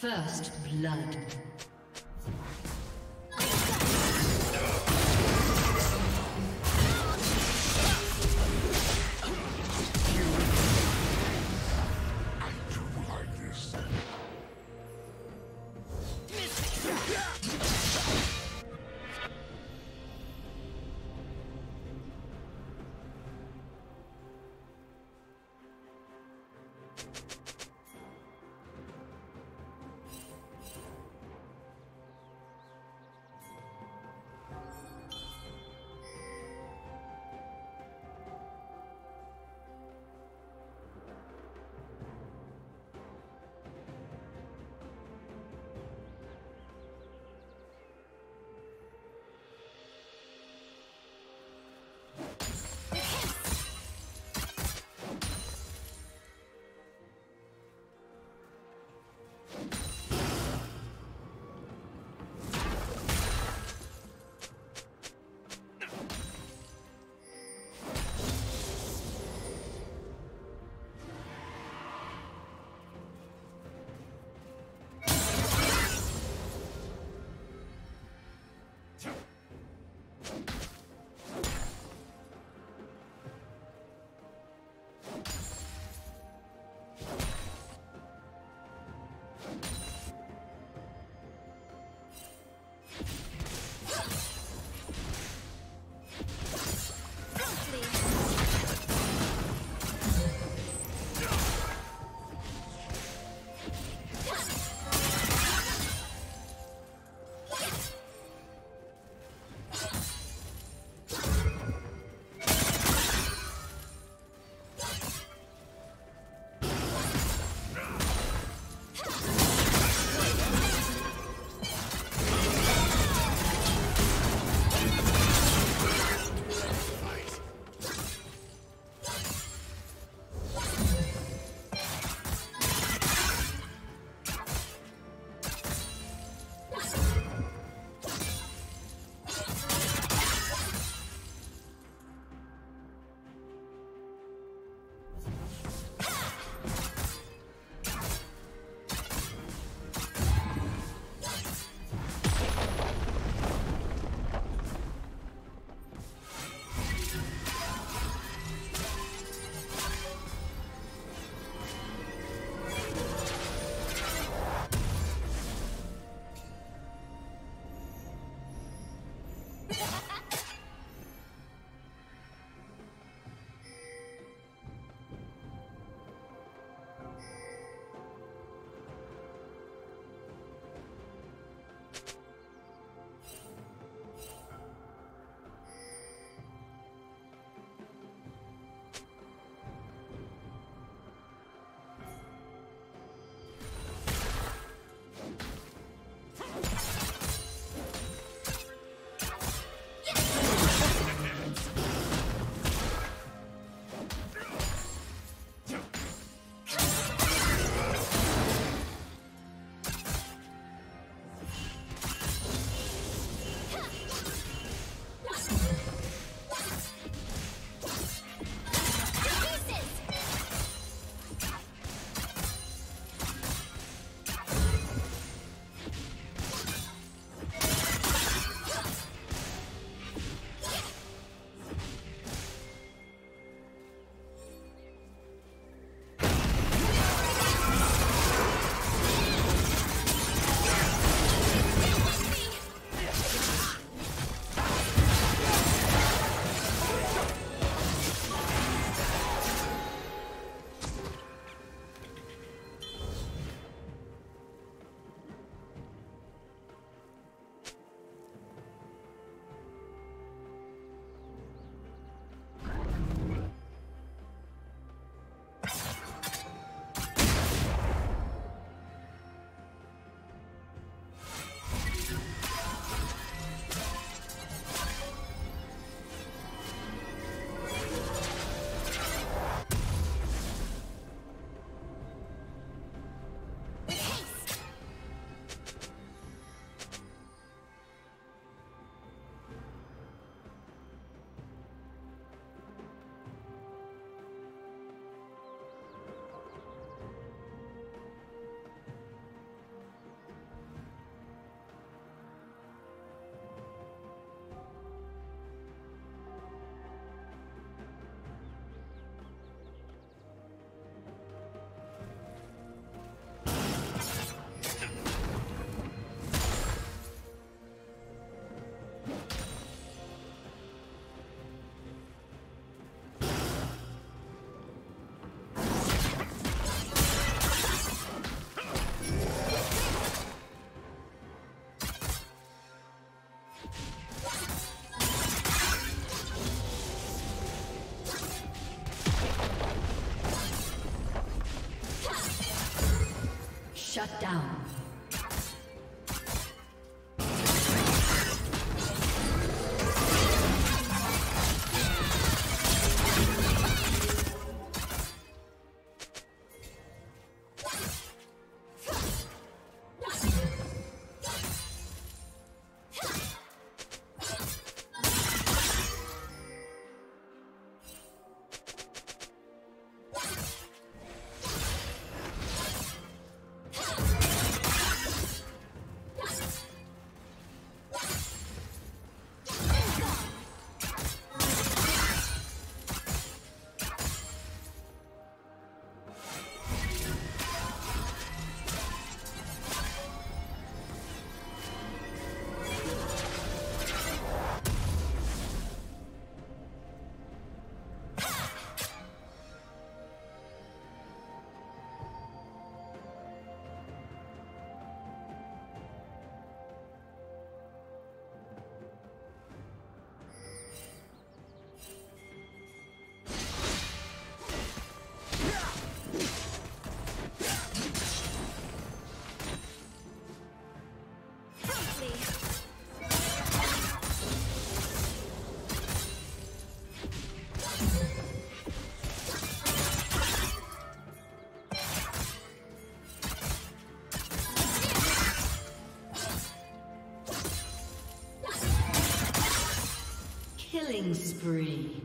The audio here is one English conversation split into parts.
First blood. Shut down. Killing spree.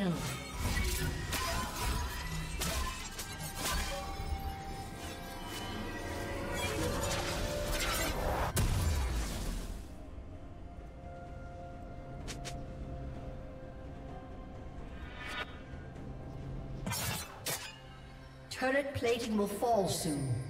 Kill. Turret plating will fall soon.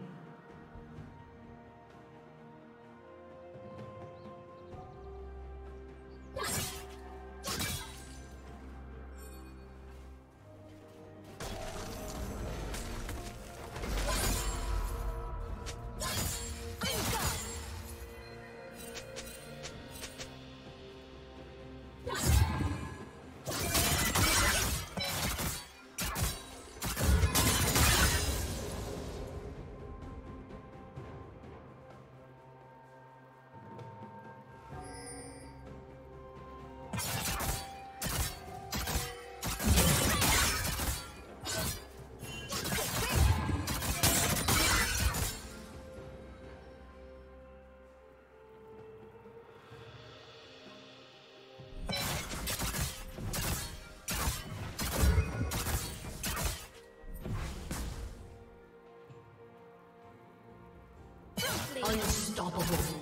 Unstoppable.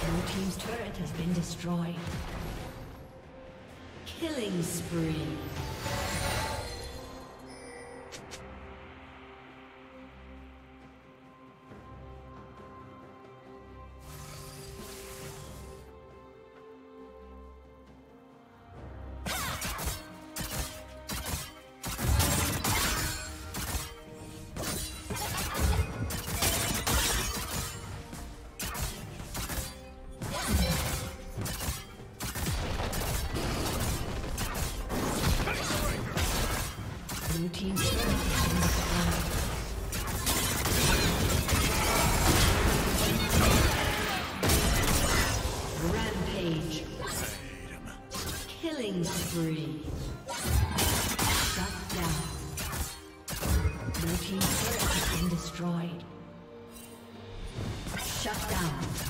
Blue Team's turret has been destroyed. Killing spree. Shut down.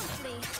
Seriously.